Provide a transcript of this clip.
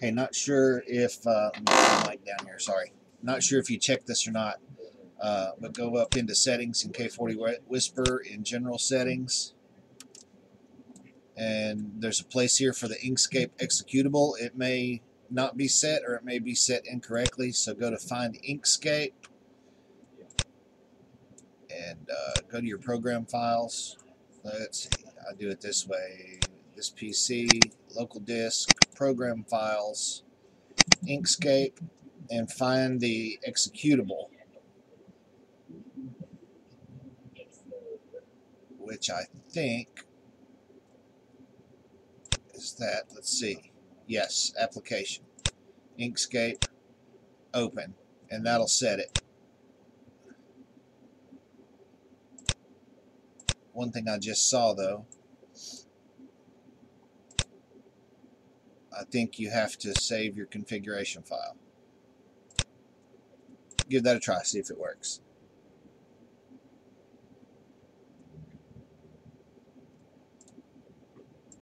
Hey, not sure if uh, mic down here. Sorry, not sure if you checked this or not. Uh, but go up into settings in K40 Whisperer in general settings. And there's a place here for the Inkscape executable. It may not be set or it may be set incorrectly. So go to find Inkscape and uh, go to your program files. Let's see, I do it this way. This PC, local disk, program files, Inkscape, and find the executable. which I think is that. Let's see. Yes, application. Inkscape, open, and that'll set it. One thing I just saw though, I think you have to save your configuration file. Give that a try, see if it works.